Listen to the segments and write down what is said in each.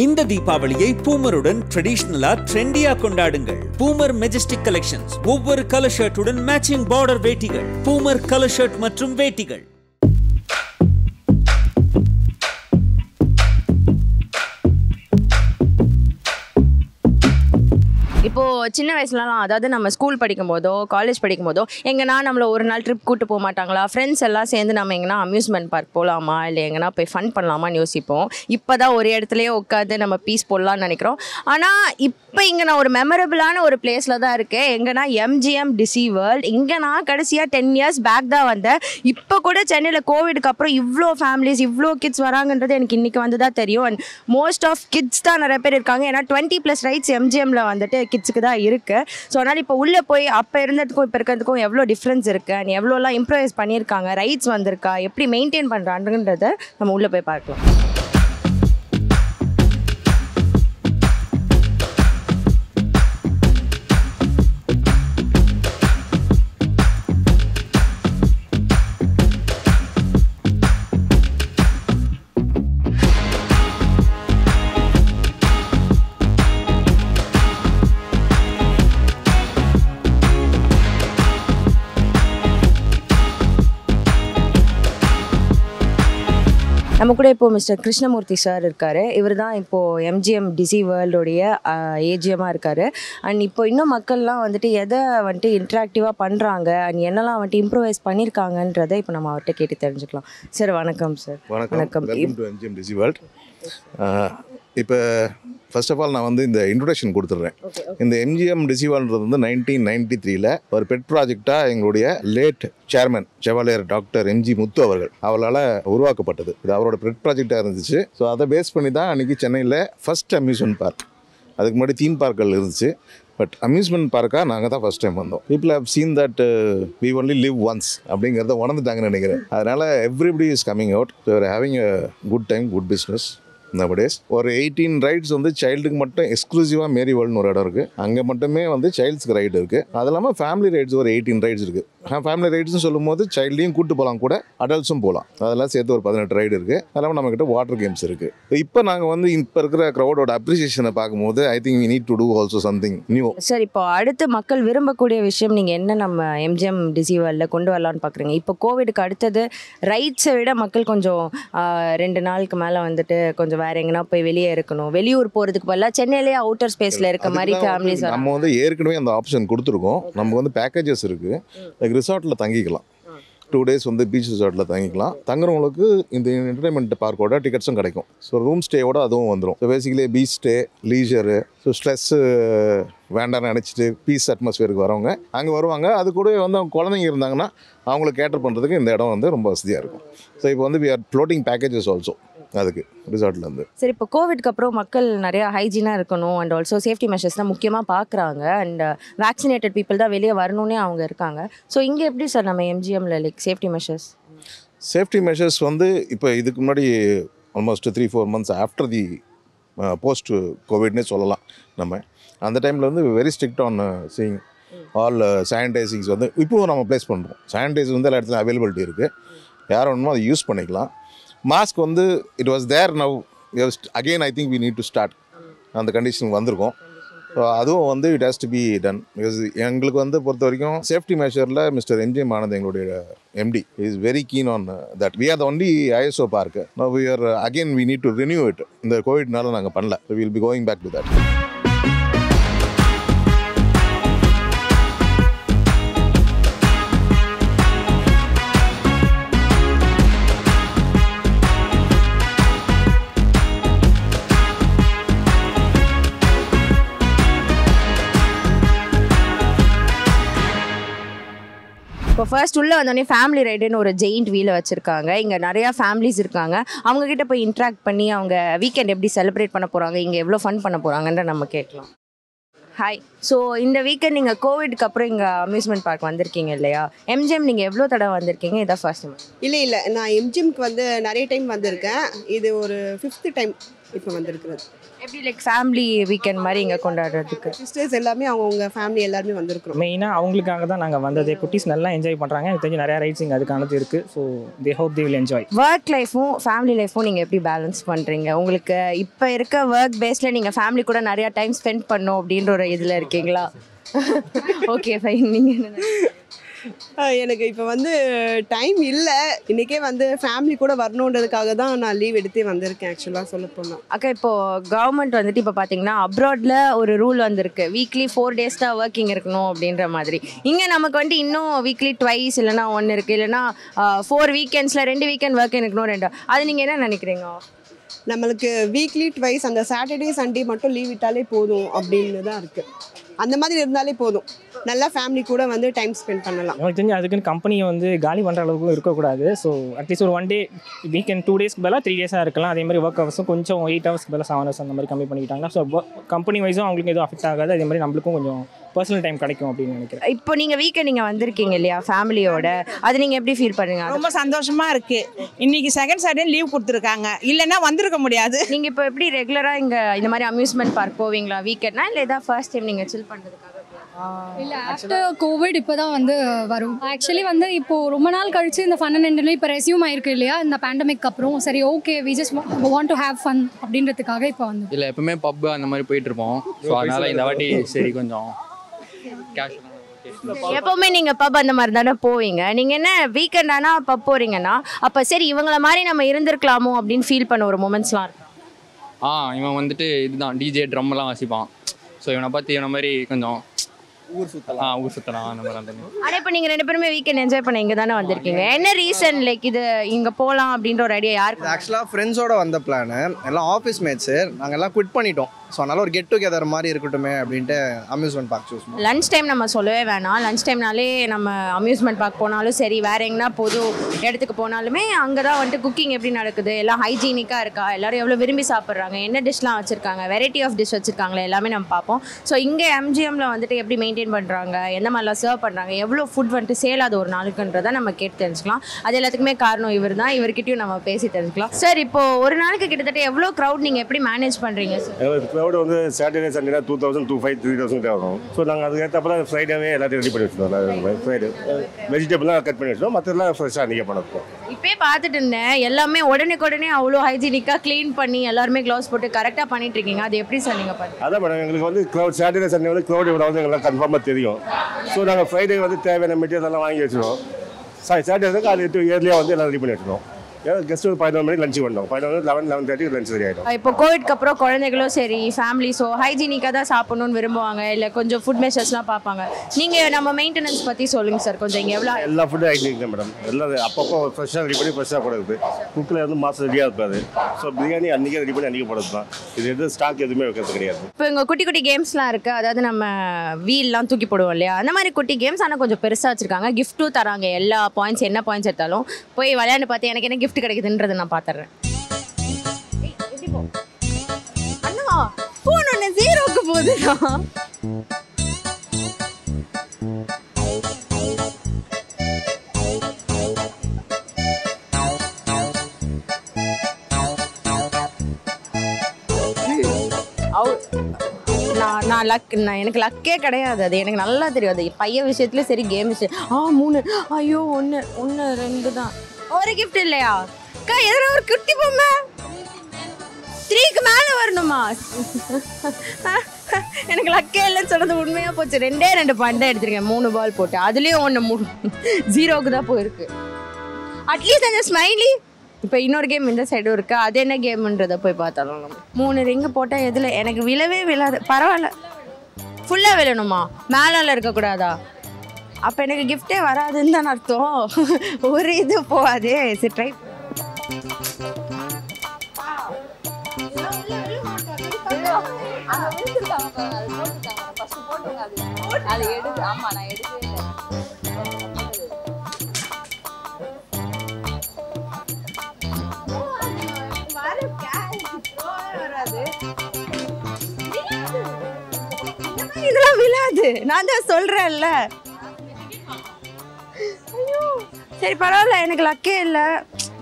இந்த தீபாவளியை பூமருடன் ட்ரெடிஷ்னலா ட்ரெண்டியா கொண்டாடுங்கள். பூமர் மெஜஸ்டிக் கலெக்ஷன்ஸ் ஒவ்வொரு கலர் ஷர்ட்டுடன் மேட்சிங் பார்டர் வேட்டிகள் பூமர் கலர் ஷர்ட் மற்றும் வேட்டிகள். இப்போது சின்ன வயசுலலாம் அதாவது நம்ம ஸ்கூல் படிக்கும் போதோ காலேஜ் படிக்கும் போதோ எங்கன்னா நம்மளை ஒரு நாள் ட்ரிப் கூட்டு போக மாட்டாங்களா? ஃப்ரெண்ட்ஸ் எல்லாம் சேர்ந்து நம்ம எங்கன்னா அம்யூஸ்மெண்ட் பார்க் போகலாமா இல்லை எங்கன்னா போய் ஃபன் பண்ணலாமான்னு யோசிப்போம். இப்போ தான் ஒரு இடத்துலையே உட்காந்து நம்ம பீஸ் போடலாம்னு நினைக்கிறோம். ஆனால் இப்போ இங்கே நான் ஒரு மெமரபிளான ஒரு பிளேஸில் தான் இருக்கேன். எங்கன்னா எம்ஜிஎம் டிசி வேர்ல்ட் இங்கே நான் கடைசியாக டென் இயர்ஸ் பேக் தான் வந்தேன். இப்போ கூட சென்னையில் கோவிடுக்கு அப்புறம் இவ்வளோ ஃபேமிலிஸ் இவ்வளோ கிட்ஸ் வராங்கன்றது எனக்கு இன்றைக்கி வந்து தான் தெரியும். அண்ட் மோஸ்ட் ஆஃப் கிட்ஸ் தான் நிறைய பேர் இருக்காங்க. ஏன்னா டுவெண்ட்டி ப்ளஸ் ரைட்ஸ் எம்ஜிஎம்ல வந்துட்டு கிட்ஸுக்கு தான் இருக்குது ஸோ அதனால் இப்போ உள்ளே போய் அப்போ இருந்ததுக்கும் இப்போ இருக்கிறதுக்கும் எவ்வளோ டிஃப்ரென்ஸ் இருக்குது அண்ட் எவ்வளோலாம் இம்ப்ரூவைஸ் பண்ணியிருக்காங்க? ரைட்ஸ் வந்திருக்கா? எப்படி மெயின்டைன் பண்ணுறான்றதை நம்ம உள்ளே போய் பார்க்கலாம். நம்ம கூட இப்போ மிஸ்டர் கிருஷ்ணமூர்த்தி சார் இருக்காரு. இவர் தான் இப்போ எம்ஜிஎம் டிசி வேர்ல்டோடைய ஏஜிஎமாக இருக்காரு. அண்ட் இப்போ இன்னும் மக்கள்லாம் வந்துட்டு எதை வந்துட்டு இன்ட்ராக்டிவாக பண்ணுறாங்க அண்ட் என்னெல்லாம் வந்துட்டு இம்ப்ரூவைஸ் பண்ணியிருக்காங்கன்றதை இப்போ நம்ம அவர்கிட்ட கேட்டு தெரிஞ்சுக்கலாம். சார் வணக்கம் சார் வணக்கம். வணக்கம். எம்ஜிஎம் டிசி வேர்ல்ட் இப்போ ஃபர்ஸ்ட் ஆஃப் ஆல் நான் வந்து இந்த இன்ட்ரொடக்ஷன் கொடுத்துட்றேன். இந்த எம்ஜிஎம் டிசிவால்ன்றது வந்து நைன்டீன் நைன்டி த்ரீல ஒரு பெட் ப்ராஜெக்டாக எங்களுடைய late chairman chevalier doctor MG Muthu அவர்கள் அவரால் உருவாக்கப்பட்டது. இது அவரோட பெட் ப்ராஜெக்டாக இருந்துச்சு. ஸோ அதை பேஸ் பண்ணி தான் அன்றைக்கி சென்னையில் ஃபர்ஸ்ட் அம்யூஸ்மெண்ட் பார்க் அதுக்கு முன்னாடி தீம் பார்க்கள் இருந்துச்சு. பட் அம்யூஸ்மெண்ட் பார்க்காக நாங்கள் தான் ஃபஸ்ட் டைம் வந்தோம். People have seen that we only live once அப்படிங்கிறத உணர்ந்துட்டாங்கன்னு நினைக்கிறேன். அதனால் everybody is coming out having a good time good business nowadays ஒரு எயிட்டீன் ரைட்ஸ் வந்து சைல்டுக்கு மட்டும் எக்ஸ்க்ளூசிவாக மேரி வேர்ல்டுன்னு ஒரு இடம் இருக்குது அங்கே மட்டுமே வந்து சைல்ட்ஸ்க்கு ரைடு இருக்குது அது இல்லாமல் ஃபேமிலி ரைட்ஸ் ஒரு எயிட்டீன் ரைட்ஸ் இருக்குது ஃபேமிலி ரைட்ஸ்னு சொல்லும்போது சைல்டையும் கூட்டு போகலாம் கூட அடல்ட்ஸும் போகலாம். அதெல்லாம் சேர்த்து ஒரு பதினெட்டு ரைடு இருக்குது அது இல்லாமல் நம்மக்கிட்ட வாட்டர் கேம்ஸ் இருக்குது இப்போ நாங்கள் வந்து இப்போ இருக்கிற க்ரௌடோட அப்ரிசியேஷனை பார்க்கும்போது I think we need to do also something new sir இப்போ அடுத்து மக்கள் விரும்பக்கூடிய விஷயம் நீங்கள் என்ன நம்ம எம்ஜிஎம் டிசி வேர்ல்டில் கொண்டு வரலான்னு பார்க்குறீங்க? இப்போ கோவிடுக்கு அடுத்தது ரைட்ஸை விட மக்கள் கொஞ்சம் ரெண்டு நாளுக்கு மேலே வந்துட்டு கொஞ்சம் வேற எங்கன்னா போய் வெளியே இருக்கணும். வெளியூர் போகிறதுக்கு பதிலாக சென்னையிலேயே அவுட்டர் ஸ்பேஸில் இருக்க மாதிரி ஃபேமிலிஸ் நம்ம வந்து ஏற்கனவே அந்த ஆப்ஷன் கொடுத்துருக்கோம். நமக்கு வந்து பேக்கேஜஸ் இருக்குது ரிசார்ட்டில் தங்கிக்கலாம். டூ டேஸ் வந்து பீச் ரிசார்ட்டில் தங்கிக்கலாம். தங்குறவங்களுக்கு இந்த என்டர்டைன்மெண்ட் பார்க்கோட டிக்கெட்ஸும் கிடைக்கும். ஸோ ரூம் ஸ்டேயோட அதுவும் வந்துடும் so basically beach stay leisure so stress வேண்டாம்னு நினச்சிட்டு பீஸ் அட்மாஸ்பியருக்கு வரவங்க அங்கே வருவாங்க. அது கூட வந்து அவங்க குழந்தைங்க இருந்தாங்கன்னா அவங்களுக்கு கேட்டர் பண்ணுறதுக்கு இந்த இடம் வந்து ரொம்ப வசதியாக இருக்கும். ஸோ இப்போ வந்து we are floating packages also அதுக்கு ரிசார்ட்லேருந்து சரி இப்போ கோவிட்க்கு அப்புறம் மக்கள் நிறையா ஹைஜீனாக இருக்கணும் அண்ட் ஆல்சோ சேஃப்டி மெஷர்ஸ்லாம் முக்கியமாக பார்க்குறாங்க அண்ட் வேக்சினேட்டட் பீப்புள் தான் வெளியே வரணுன்னே அவங்க இருக்காங்க. ஸோ இங்கே எப்படி சார் நம்ம எம்ஜிஎம்ல like safety measures safety measures வந்து இப்போ இதுக்கு முன்னாடி almost three four months after the post கோவிட்னே சொல்லலாம் நம்ம. அந்த டைமில் வந்து very strict on seeing all sanitisings வந்து இப்போவும் நம்ம ப்ளேஸ் பண்ணுறோம் சானிடைசர் வந்து எல்லா இடத்துலையும் அவைலபிலிட்டி இருக்குது யார் வேணுமோ அதை யூஸ் பண்ணிக்கலாம். மாஸ்க் வந்து it was there now again I think we need to start அந்த கண்டிஷன் வந்திருக்கோம். ஸோ அதுவும் வந்து it has to be done because எங்களுக்கு வந்து பொறுத்த வரைக்கும் சேஃப்டி மெஷரில் மிஸ்டர் எம்ஜிஎம் ஆனந்த் எங்களுடைய MD is very keen on that we are the only ISO park no we are again we need to renew it இந்த கோவிட்னால நாங்கள் பண்ணல. Will be going back to that first உள்ளே வந்தோடனே family ரைடுன்னு ஒரு giant வீலை வச்சுருக்காங்க. இங்கே நிறையா ஃபேமிலிஸ் இருக்காங்க. அவங்கக்கிட்ட போய் இன்ட்ராக்ட் பண்ணி அவங்க வீக்கெண்ட் எப்படி செலிப்ரேட் பண்ண போகிறாங்க இங்கே எவ்வளோ ஃபன் பண்ண போகிறாங்கன்ற நம்ம கேட்கலாம். ஹாய் ஸோ இந்த வீக்கெண்ட் நீங்கள் கோவிட்க்கு அப்புறம் இங்கே அம்யூஸ்மெண்ட் பார்க் வந்திருக்கீங்க இல்லையா? எம்ஜிஎம் நீங்கள் எவ்வளோ தடவை வந்திருக்கீங்க? இதான் ஃபர்ஸ்ட் டைம் இல்லை இல்லை. நான் எம்ஜிஎம்க்கு வந்து நிறைய டைம் வந்திருக்கேன். இது ஒரு ஃபிஃப்த்து டைம் இப்போ வந்திருக்கிறது எப்படி லைக் ஃபேமிலி வீக்கெண்ட் மாதிரி இங்கே கொண்டாடுறதுக்கு? சிஸ்டர்ஸ் எல்லாமே அவங்கவுங்க ஃபேமிலி எல்லாருமே வந்திருக்கிறோம். மெயினாக அவங்களுக்காக தான் நாங்கள் வந்ததே. குட்டீஸ் நல்லா என்ஜாய் பண்ணுறாங்க எனக்கு தெரிஞ்சு நிறையா ரைட்ஸ் இங்கே அதுக்கானது இருக்குது so they hope they will enjoy work லைஃப்பும் family லைஃப்பும் நீங்கள் எப்படி பேலன்ஸ் பண்ணுறீங்க உங்களுக்கு இப்போ இருக்க ஒர்க் பேஸில் நீங்கள் ஃபேமிலி கூட நிறையா டைம் ஸ்பெண்ட் பண்ணும் அப்படின்ற ஒரு இதில் இருக்கீங்களா? ஓகே ஃபைன் நீங்கள் எனக்கு இப்போ வந்து டைம் இல்லை. இன்றைக்கே வந்து ஃபேமிலி கூட வரணுன்றதுக்காக தான் நான் லீவ் எடுத்தே வந்திருக்கேன் ஆக்சுவலாக சொல்ல போனால் அக்கா இப்போ கவர்மெண்ட் வந்துட்டு இப்போ பார்த்தீங்கன்னா அப்ராட்ல ஒரு ரூல் வந்திருக்கு. வீக்லி ஃபோர் டேஸ் தான் ஒர்க்கிங் இருக்கணும் அப்படின்ற மாதிரி. இங்கே நமக்கு வந்துட்டு இன்னும் வீக்லி ட்வைஸ் இல்லைனா ஒன்று இருக்குது இல்லைனா ஃபோர் வீக்கெண்ட்ஸில் ரெண்டு வீக்கெண்ட் ஒர்க் இருக்கணும் ரெண்டு. அது நீங்கள் என்ன நினைக்கிறீங்க? நம்மளுக்கு வீக்லி ட்வைஸ் அந்த சாட்டர்டே சண்டே மட்டும் லீவ் விட்டாலே போதும் அப்படின்னு தான் இருக்குது அந்த மாதிரி இருந்தாலே போதும். நல்லா ஃபேமிலி கூட வந்து டைம் ஸ்பெண்ட் பண்ணலாம். எனக்கு தெரிஞ்சு அதுக்குன்னு கம்பெனியை வந்து காலி பண்ணுற அளவுக்கு இருக்கக்கூடாது. ஸோ அட்லீஸ்ட் ஒரு ஒன் டே வீக்கெண்ட் டூ டேஸ்க்கு பதிலாக த்ரீ டேஸாக இருக்கலாம். அதே மாதிரி ஒர்க் ஹவர்ஸும் கொஞ்சம் எயிட் ஹவர்ஸ்க்கு பதிலாக செவன் ஹவர்ஸ் அந்த மாதிரி கம்மி பண்ணிக்கிட்டாங்கன்னா ஸோ கம்பெனி வைஸும் அவங்களுக்கு எதுவும் அஃபெக்ட் ஆகாது. அதே மாதிரி நம்மளுக்கும் கொஞ்சம் பர்சனல் டைம் கிடைக்கும் அப்படின்னு நினைக்கிறேன். இப்போ நீங்கள் வீக்கெண்ட் நீங்கள் வந்திருக்கீங்க இல்லையா ஃபேமிலியோட அது நீங்கள் எப்படி ஃபீல் பண்ணுங்க ரொம்ப சந்தோஷமா இருக்கு. இன்னைக்கு செகண்ட் சாட்டர்டே லீவ் கொடுத்துருக்காங்க. இல்லைன்னா வந்திருக்க முடியாது. நீங்கள் இப்போ எப்படி ரெகுலராக இங்கே இந்த மாதிரி அம்யூஸ்மெண்ட் பார்க் போவீங்களா வீக்கெண்ட்னா இல்லை ஏதாவது ஃபர்ஸ்ட் டைம் நீங்கள் சில் பண்ணுறதுக்காக இல்லை ஆஃப்டர் கோவிட் இப்போ தான் வந்து வரும். ஆக்சுவலி வந்து இப்போ ரொம்ப நாள் கழிச்சு இந்த ஃபன் அண்ட் என்டர்டைன் இப்போ ரெசியூம் ஆயிருக்கு இல்லையா இந்த பேண்டமிக் அப்புறம். சரி okay we just want to have fun அப்படின்றதுக்காக இப்போ வந்து. இல்லை எப்பவுமே பப் அந்த மாதிரி போயிட்டு இருப்போம். ஸோ அதனால இந்த வாட்டி சரி கொஞ்சம் எப்பவுமே நீங்க பப் அந்த மாதிரி தானே போவீங்க. நீங்க என்ன வீக்கெண்ட் ஆனா பப் போறீங்கன்னா அப்ப சரி இவங்கள மாதிரி நம்ம இருந்திருக்கலாமோ அப்படின்னு ஃபீல் பண்ண ஒரு மூமெண்ட்ஸ்லாம் இருக்கு? ஆ இவன் வந்துட்டு இதுதான் டிஜே ட்ரம்லாம் வாசிப்பான். ஸோ இவனை பார்த்து இவனை மாதிரி கொஞ்சம் ஊர் சுற்றலாம் ஆ ஊர் சுற்றலாம் அந்த மாதிரி அந்த மாதிரி. ஆனா இப்போ நீங்க ரெண்டு பேருமே வீக்கெண்ட் என்ஜாய் பண்ண இங்க தானே வந்திருக்கீங்க. என்ன ரீசன் லைக் இது இங்க போலாம் அப்படின்ற ஒரு ஐடியா யாருக்கு? ஆக்சுவலாக ஃப்ரெண்ட்ஸோட வந்த பிளானு எல்லாம் ஆஃபீஸ் மேட்ச்சு நாங்கள் எல்லாம் குவிட் பண்ணிட்டோம். ஸோ அதனால ஒரு கெட் டுகெதர் மாதிரி இருக்கட்டுமே அப்படின்ட்டு அம்யூஸ்மெண்ட் பார்க் சூஸ் லஞ்ச் டைம் நம்ம சொல்லவே வேணாம். லஞ்ச் டைம்னாலே நம்ம அம்யூஸ்மெண்ட் பார்க் போனாலும் சரி வேற எங்கன்னா பொது இடத்துக்கு போனாலுமே அங்கே தான் வந்துட்டு குக்கிங் எப்படி நடக்குது? எல்லாம் ஹைஜீனிக்காக இருக்கா? எல்லாரும் எவ்வளோ விரும்பி சாப்பிட்றாங்க? என்ன டிஷ்லாம் வச்சுருக்காங்க? வெரைட்டி ஆஃப் டிஷ் வச்சுருக்காங்களே? எல்லாமே நம்ம பார்ப்போம். ஸோ இங்கே எம்ஜிஎம்ல வந்துட்டு எப்படி மெயின்டைன் பண்ணுறாங்க எந்த மாதிரிலாம் சர்வ் பண்ணுறாங்க எவ்வளோ ஃபுட் வந்துட்டு சேல் ஆகுது ஒரு நாளுக்குன்றதை நம்ம கேட்டு தெரிஞ்சுக்கலாம். அது எல்லாத்துக்குமே காரணம் இவர் தான் இவர்கிட்டயும் நம்ம பேசி தெரிஞ்சுக்கலாம். சார் இப்போ ஒரு நாளுக்கு கிட்டத்தட்ட எவ்வளோ க்ரௌட் நீங்கள் எப்படி மேனேஜ் பண்ணுறீங்க சார் க்ரௌடு வந்து சாட்டர்டே சண்டேனா two thousand two five three thousand வரும். ஸோ நாங்கள் அதுக்கு ஏற்றப்பல ஃப்ரைடேவே எல்லாத்தையும் ரெடி பண்ணி வச்சுருந்தோம். ஃப்ரைடே வெஜிடபிள்லாம் கட் பண்ணி வச்சுருவோம் மற்றெல்லாம் ஃப்ரெஷ்ஷாக அன்றைக்கி பண்ணிருக்கோம் இப்பயே பார்த்துட்டு இருந்தேன். எல்லாமே உடனுக்குடனே அவ்வளோ ஹைஜீனிக்காக க்ளீன் பண்ணி எல்லாருமே க்ளவுஸ் போட்டு கரெக்டாக பண்ணிட்டு இருக்கீங்க. அது எப்படி சார் நீங்கள் பார்த்து அதான் மேடம் எங்களுக்கு வந்து க்ரௌட் சாட்டர்டே சண்டே வந்து இவ்வளோ வந்து எங்களுக்கு நம்ம தெரியும். ஸோ நாங்கள் ஃப்ரைடே வந்து தேவையான மெட்டீரியல் எல்லாம் வாங்கி வச்சுருவோம். சாட்டர்டே காலையில் எட்டு இயர்லியாக வந்து எல்லாம் ரெடி பண்ணி வச்சுருவோம். கெஸ்ட் ஒரு பதினொரு மணிக்கு லஞ்சு பண்ணோம் பதினொன்று eleven eleven thirty lunch ready ஆகிடும் இப்போ கோவிட்க்கு அப்புறம் குழந்தைகளும் சரி ஃபேமிலிஸோ ஹைஜீனிக்காக தான் சாப்பிடணும்னு விரும்புவாங்க இல்லை கொஞ்சம் ஃபுட் மெஷர்ஸ்லாம் பார்ப்பாங்க நீங்கள் நம்ம மெயின்டெனன்ஸ் பற்றி சொல்லுங்கள் சார் கொஞ்சம் இங்கே எவ்வளோ எல்லா ஃபுட்டும் ஹைஜீனிக் தான் மேடம் எல்லாம் அப்பப்போ ஃப்ரெஷ்ஷாக ரெடி பண்ணி ஃப்ரெஷ்ஷாக போடுறது குக்கில் வந்து மாதம் ரெடியாக இருக்காது ஸோ பிரியாணி அன்றைக்கே ரெடி பண்ணி அன்றைக்கி போடுறது தான் இது எதுவும் ஸ்டாக் எதுவுமே வைக்கிறது கிடையாது இப்போ இங்கே குட்டி குட்டி கேம்ஸ்லாம் இருக்குது அதாவது நம்ம வீல்லாம் தூக்கி போடுவோம் இல்லையா அந்த மாதிரி குட்டி கேம்ஸ் ஆனால் கொஞ்சம் பெருசாக வச்சுருக்காங்க கிஃப்ட்டும் தராங்க எல்லா பாயிண்ட்ஸ் என்ன பாயிண்ட்ஸ் எடுத்தாலும் போய் விளையாண்டு பார்த்து எனக்கு என்ன கிஃப்ட் கிடைக்குதுன்றதை நான் பார்த்துறேன் அண்ணா ஃபோன் ஒன்று ஜீரோக்கு போகுதுண்ணா நான் நான் லக் நான் எனக்கு லக்கே கிடையாது அது. எனக்கு நல்லா தெரியும் அது. பையன் விஷயத்துலேயும் சரி கேம் விஷயம் ஆ மூணு. ஐயோ ஒன்று ஒன்று ரெண்டு தான். ஒரு கிஃப்ட் இல்லையா? அக்கா எதனா ஒரு குட்டி பொம்மை? த்ரீக்கு மேலே வரணுமா? எனக்கு லக்கே இல்லைன்னு சொன்னது உண்மையாக போச்சு. ரெண்டே ரெண்டு பண்டை தான் எடுத்திருக்கேன். மூணு பால் போட்டு. அதுலேயும் ஒன்று மூணு. ஜீரோவுக்கு தான் போயிருக்கு. அட்லீஸ்ட் அந்த ஸ்மைலி இப்போ இன்னொரு கேம் இந்த சைடும் இருக்குது அது என்ன கேம்ன்றதை போய் பார்த்தாலும் நம்ம. மூணு ரிங்கு போட்டால் எதில்? எனக்கு விழவே விழாது. பரவாயில்ல. ஃபுல்லாக விழணுமா? மேலால் இருக்கக்கூடாதா? அப்போ எனக்கு கிஃப்டே வராதுன்னு தான் அர்த்தம் ஒரு இது போகாதே சரி ட்ரை அது எடுத்து ஆமா நான் எடுக்கவே இல்லை இதெல்லாம் விழாது நான் தான் சொல்றேன்ல சரி பரவாயில்ல எனக்கு லக்கே இல்லை.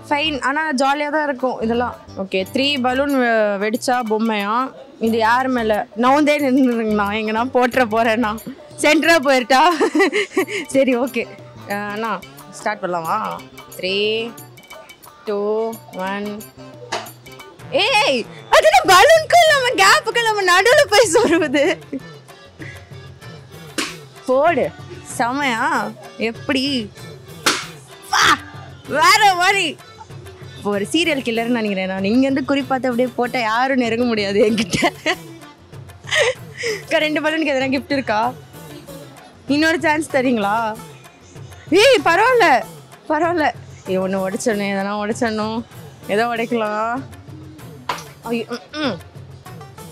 ஃபைன் ஆனால் ஜாலியாக தான் இருக்கும் இதெல்லாம். ஓகே த்ரீ பலூன் வெடிச்சா பொம்மையா? இது யார் மேலே? நவுந்தே நின்றுங்கண்ணா எங்கன்னா போட்டுற போகிறேண்ணா சென்டராக போயிட்டா சரி ஓகே அண்ணா ஸ்டார்ட் பண்ணலாமா? த்ரீ டூ ஒன் ஏய் அது பலூனுக்கும் இல்லாம கேப்புக்கு நம்ம நடுவில் போய் சொல்லுவது போடு. செமையா? எப்படி? வேற மாதிரி. இப்போ ஒரு சீரியல் கில்லர்னு நினைக்கிறேன் நான். இங்க இருந்து குறிப்பாத்து அப்படியே போட்டா யாரும் நெருங்க முடியாது என்கிட்ட. அக்கா, ரெண்டு பலனுக்கு எதனா கிஃப்ட் இருக்கா? இன்னொரு சான்ஸ் தரீங்களா? ஏய் பரவாயில்ல. பரவாயில்ல. ஏ ஒன்று உடைச்சிடணும். எதனா உடைச்சிடணும். எதோ உடைக்கலாம். ஐயோ, ம், ம்.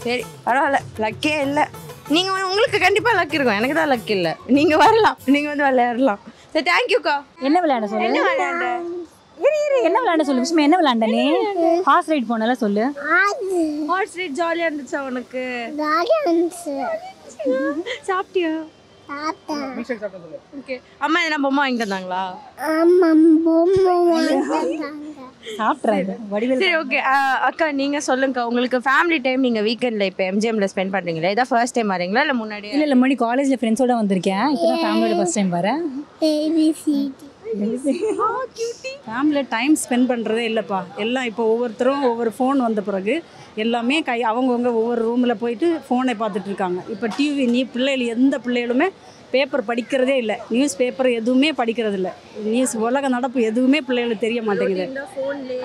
சரி பரவாயில்ல. லக்கே இல்லை. நீங்கள் உங்களுக்கு கண்டிப்பாக லக் இருக்கும். எனக்கு தான் லக் இல்லை. நீங்கள் வரலாம். நீங்கள் வந்து விளையாடலாம். சரி தேங்க்யூக்கா என்ன விளையாட சொல்லு? என்ன விளையாண்ட இரு இரு. என்ன விளையாட சொல்லு? விஷயம் என்ன விளையாண்ட நீ? ஹார்ஸ் ரைட் போனல சொல்லு. ஹார்ஸ் ரைட் ஜாலியாக இருந்துச்சா உனக்கு? இருந்துச்சு. சாப்பிட்டியா? ஓகே. அம்மா எதனா பொம்மை வாங்கி தந்தாங்களா? ஆமாம் பொம்மை வாங்கிட்டாங்க சாப்பிட்றாங்க வடிவேல் சரி ஓகே. அக்கா நீங்கள் சொல்லுங்கக்கா உங்களுக்கு ஃபேமிலி டைம் நீங்கள் வீக்கெண்டில் இப்போ எம்ஜிஎம்ல ஸ்பெண்ட் பண்ணுறீங்களா இதான் ஃபர்ஸ்ட் டைம் வரீங்களா இல்லை முன்னாடி இல்லை இல்லை முன்னாடி காலேஜில் ஃப்ரெண்ட்ஸோட வந்திருக்கேன். இப்போ ஃபேமிலியோட டைம் வரேன். ஃபேமிலியில் டைம் ஸ்பெண்ட் பண்ணுறதே இல்லைப்பா. எல்லாம் இப்போ ஒவ்வொருத்தரும் ஒவ்வொரு ஃபோன் வந்த பிறகு எல்லாமே கை அவங்கவுங்க ஒவ்வொரு ரூமில் போயிட்டு ஃபோனை பார்த்துட்டு இருக்காங்க. இப்போ டிவி நீ பிள்ளைகள் எந்த பிள்ளைகளுமே பேப்பர் படிக்கிறதே இல்லை. நியூஸ் பேப்பர் எதுவுமே படிக்கிறது இல்லை நியூஸ் உலக நடப்பு எதுவுமே பிள்ளைகளுக்கு தெரிய மாட்டேங்குது.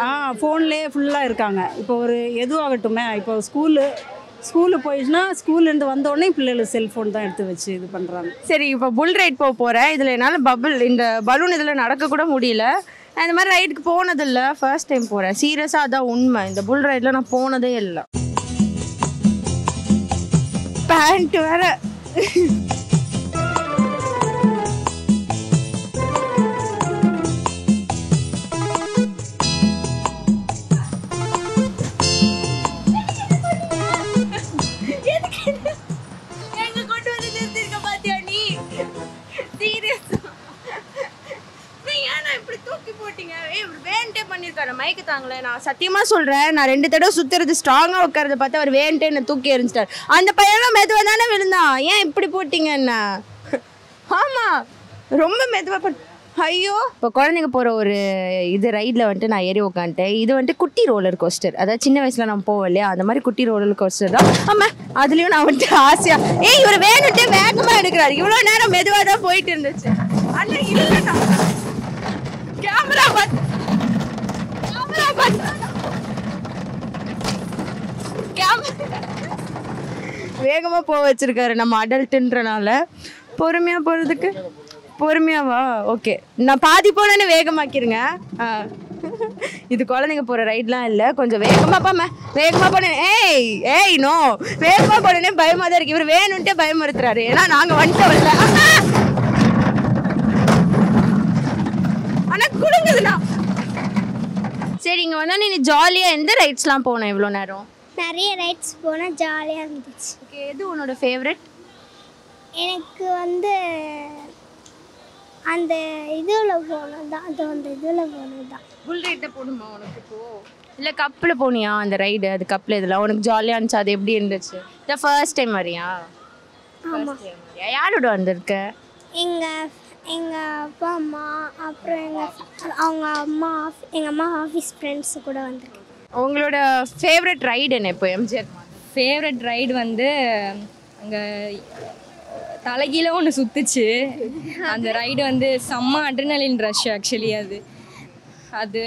ஆ ஃபோன்லேயே ஃபுல்லாக இருக்காங்க. இப்போ ஒரு எதுவாகட்டுமே இப்போ ஸ்கூலு ஸ்கூலு போயிடுச்சுன்னா ஸ்கூல்லேருந்து வந்தோடனே பிள்ளைகளுக்கு செல்ஃபோன் தான் எடுத்து வச்சு இது பண்ணுறாங்க சரி இப்போ புல் ரைட் போக போகிறேன் இதில் என்னால் பபுள் இந்த பலூன் இதில் நடக்கக்கூட முடியல. இந்த மாதிரி ரைடுக்கு போனதில்லை. ஃபர்ஸ்ட் டைம் போகிறேன் சீரியஸாக அதான் உண்மை. இந்த புல் ரைடில் நான் போனதே இல்லை. பேண்ட் வேற. இருக்காரு மயக்கு மைக்கு தாங்களே. நான் சத்தியமா சொல்றேன் நான் ரெண்டு தடவை சுத்துறது ஸ்ட்ராங்கா உட்காரத பார்த்து அவர் வேண்டே என்ன தூக்கி எறிஞ்சிட்டார். அந்த பையனும் மெதுவா தானே விழுந்தான். ஏன் இப்படி போட்டீங்க என்ன? ஆமா ரொம்ப மெதுவா பண்ண ஐயோ. இப்போ குழந்தைங்க போகிற ஒரு இது ரைடில் வந்துட்டு நான் ஏறி உட்காந்துட்டேன் இது வந்துட்டு குட்டி ரோலர் கோஸ்டர் அதாவது சின்ன வயசில் நான் போவோம் இல்லையா? அந்த மாதிரி குட்டி ரோலர் கோஸ்டர் தான். ஆமாம் அதுலேயும் நான் வந்துட்டு ஆசையாக ஏய் இவர் வேணுட்டே வேகமாக எடுக்கிறாரு. இவ்வளோ நேரம் மெதுவாக தான் போயிட்டு இருந்துச்சு. அண்ணா இல்லைண்ணா கேமரா பார்த்து வேகமாக போக வச்சிருக்காரு நம்ம அடல்ட்டுன்றனால பொறுமையாக போகிறதுக்கு பொறுமையாவா? ஓகே நான் பாதி போனேன்னு வேகமாக்கிருங்க. ஆ. இது குழந்தைங்க போகிற ரைட்லாம் இல்லை. கொஞ்சம் வேகமாக பாம வேகமாக போனேன். ஏய் ஏய் நோ வேகமாக போனேனே பயமாக தான் இருக்கு. இவர் வேணும்ட்டே பயமுறுத்துறாரு. ஏன்னா நாங்கள் வந்துட்டோம்ல குடுங்குதுண்ணா சரி இங்கே வந்தா நீ ஜாலியாக எந்த ரைட்ஸ்லாம் போனேன் இவ்வளோ நேரம்? நிறைய ரைட்ஸ் போனால் ஜாலியாக இருந்துச்சு. ஓகே எது உன்னோட ஃபேவரட் எனக்கு வந்து அந்த இதில் போனது தான் அது அந்த இதில் போனது தான் புல் ரைட்டை போடுமா உனக்கு இப்போ? இல்லை கப்பில் போனியா அந்த ரைடு அது கப்பில் இதெல்லாம் உனக்கு ஜாலியாக இருந்துச்சு அது எப்படி இருந்துச்சு? இந்த ஃபர்ஸ்ட் டைம் வரியா? ஆமாம் யாரோட வந்திருக்க? எங்கள் எங்கள் அப்பா அம்மா அப்புறம் எங்கள் அவங்க அம்மா எங்கள் அம்மா ஆஃபீஸ் ஃப்ரெண்ட்ஸு கூட வந்திருக்கேன். உங்களோட ஃபேவரட் ரைடு என்ன இப்போ எம்ஜிஆர் ஃபேவரட் ரைடு வந்து அங்கே தலைகீழ ஒன்று சுத்துச்சு. அந்த ரைடு வந்து செம்ம அட்ரினலின் ரஷ் ஆக்சுவலி அது. அது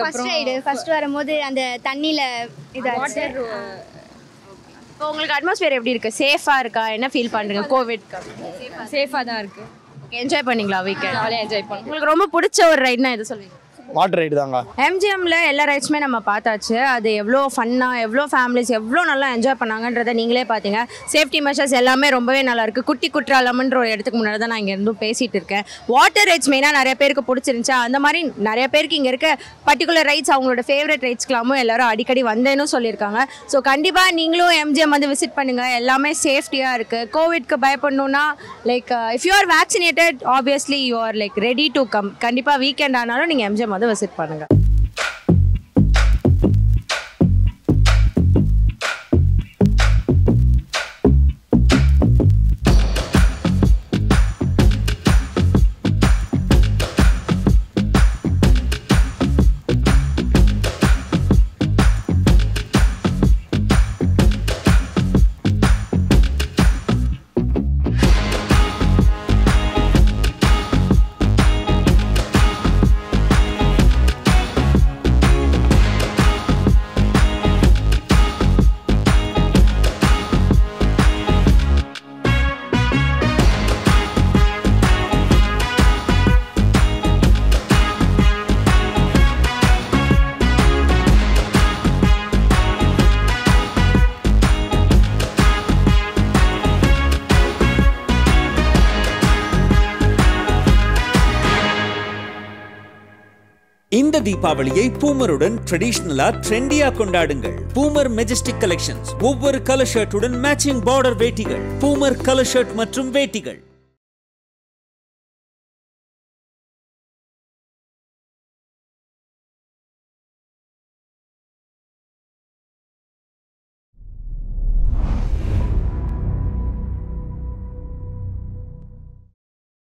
ஃபர்ஸ்ட் ரைடு ஃபர்ஸ்ட் வரும்போது அந்த தண்ணியில் இதாச்சு. இப்போ உங்களுக்கு அட்மாஸ்பியர் எப்படி இருக்கு? சேஃபாக இருக்கா? என்ன ஃபீல் பண்ணுறீங்க கோவிட்க்கு சேஃபாக தான் இருக்கு. என்ஜாய் பண்ணீங்களா வீக்கெண்ட் ஜாலியாக என்ஜாய் பண்ணோம். உங்களுக்கு ரொம்ப பிடிச்ச ஒரு ரைட்னா எது சொல்லுவீங்க? வாட்டர் ரைடு தாங்க. எம்ஜிஎம்ல எல்லா ரைட்ஸுமே நம்ம பார்த்தாச்சு. அது எவ்வளோ ஃபன்னாக எவ்வளோ ஃபேமிலிஸ் எவ்வளோ நல்லா என்ஜாய் பண்ணாங்கன்றதை நீங்களே பார்த்தீங்க. சேஃப்டி மெஷர்ஸ் எல்லாமே ரொம்பவே நல்லா இருக்கு. குட்டி குற்றாலம்ன்ற ஒரு இடத்துக்கு முன்னாடி தான் நான் இங்கே இருந்தும் பேசிட்டு இருக்கேன். வாட்டர் ரைட்ஸ் மெயினாக நிறைய பேருக்கு பிடிச்சிருந்துச்சு. அந்த மாதிரி நிறைய பேருக்கு இங்கே இருக்க பர்டிகுலர் ரைட்ஸ் அவங்களோட ஃபேவரட் ரைட்ஸ்க்கெல்லாமும் எல்லாரும் அடிக்கடி வந்தேன்னு சொல்லியிருக்காங்க. ஸோ கண்டிப்பாக நீங்களும் எம்ஜிஎம் வந்து விசிட் பண்ணுங்க. எல்லாமே சேஃப்டியாக இருக்கு. கோவிட்க்கு பயப்படணும்னா like if you are vaccinated obviously you are like ready to come கண்டிப்பாக வீக்கெண்ட் ஆனாலும் நீங்கள் எம்ஜிஎம் வந்து விசிட் பண்ணுங்கள் இந்த தீபாவளியை பூமருடன் ட்ரெடிஷ்னலா ட்ரெண்டியா கொண்டாடுங்கள். பூமர் மெஜஸ்டிக் கலெக்ஷன்ஸ் ஒவ்வொரு கலர் ஷர்ட்டுடன் மேட்சிங் பார்டர் வேட்டிகள். பூமர் கலர் ஷர்ட் மற்றும் வேட்டிகள்.